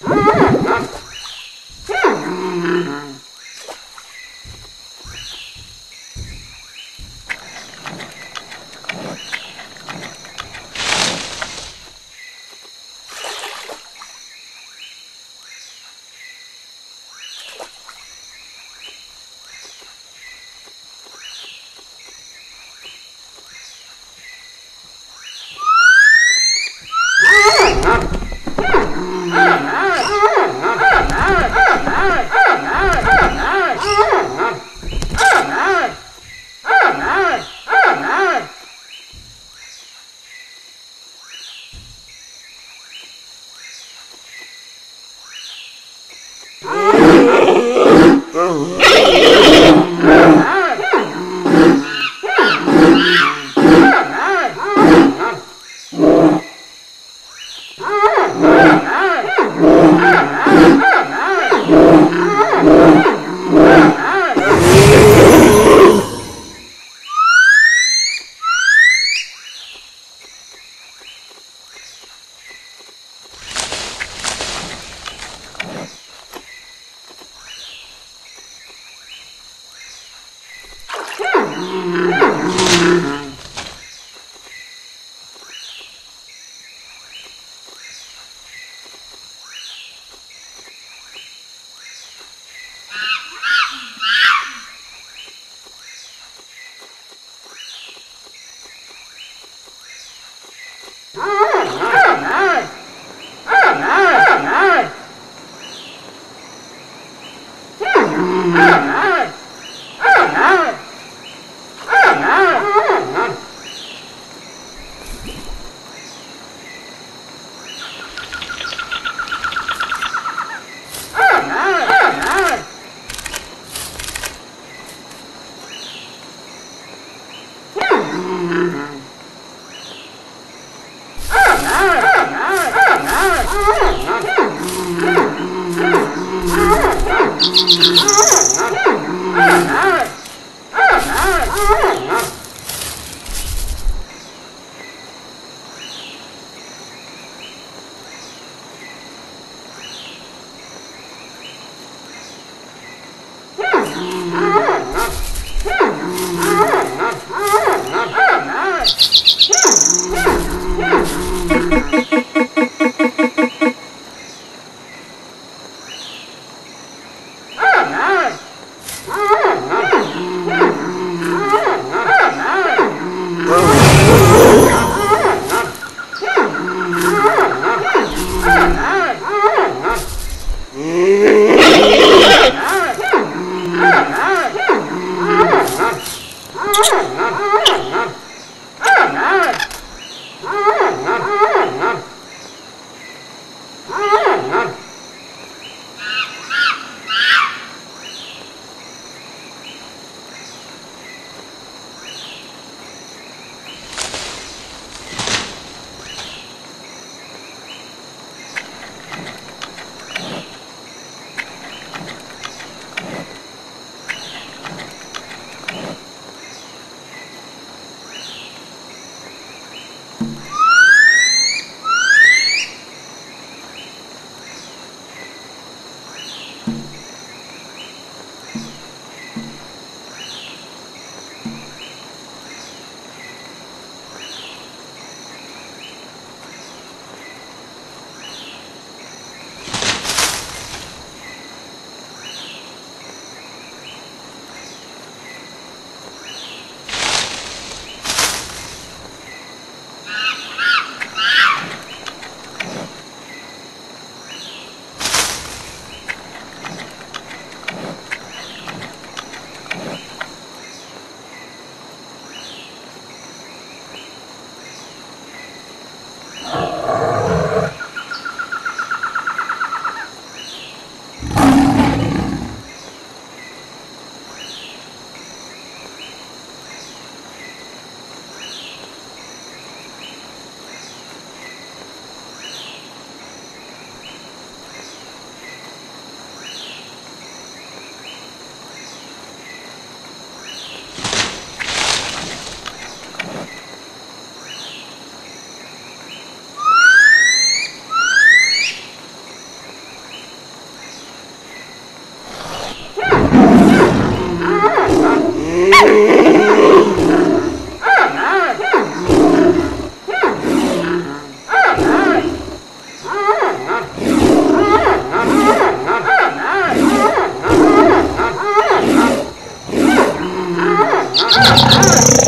Hmm. Oh, my God. you Ah!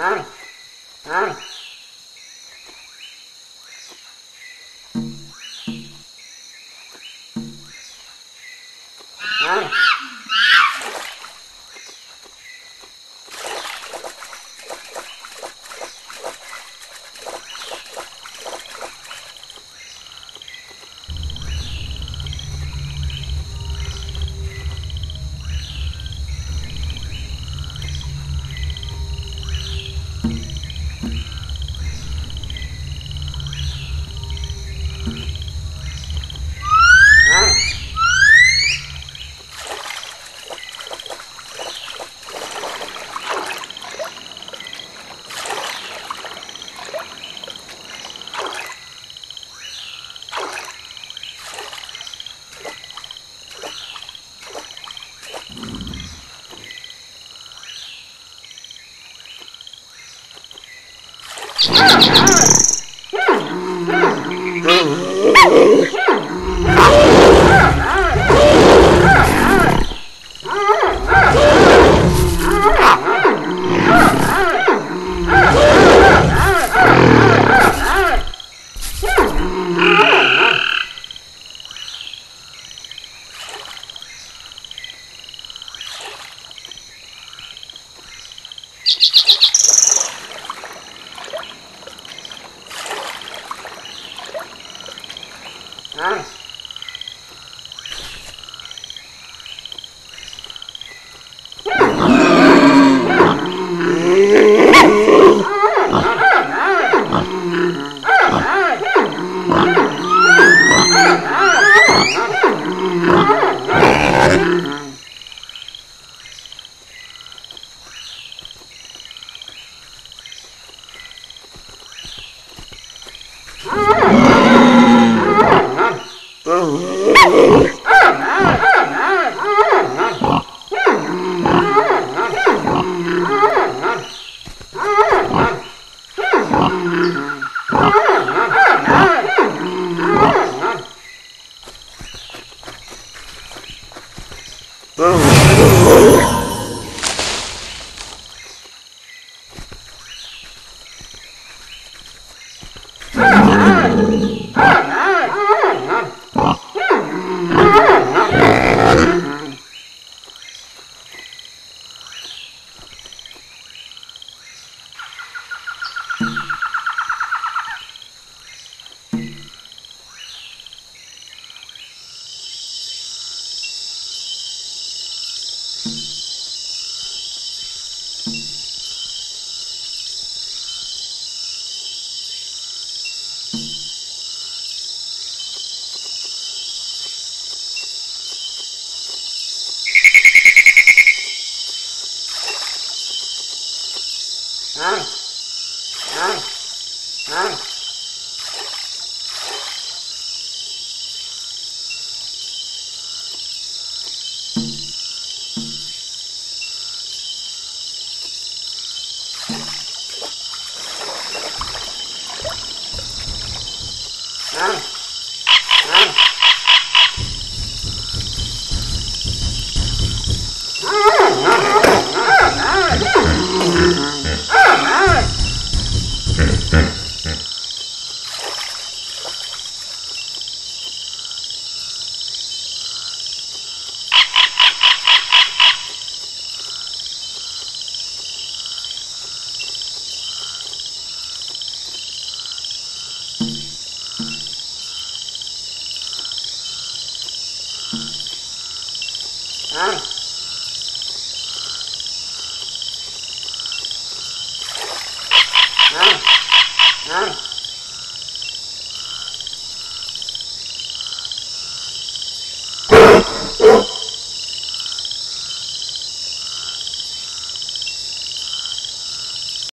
Hi. あ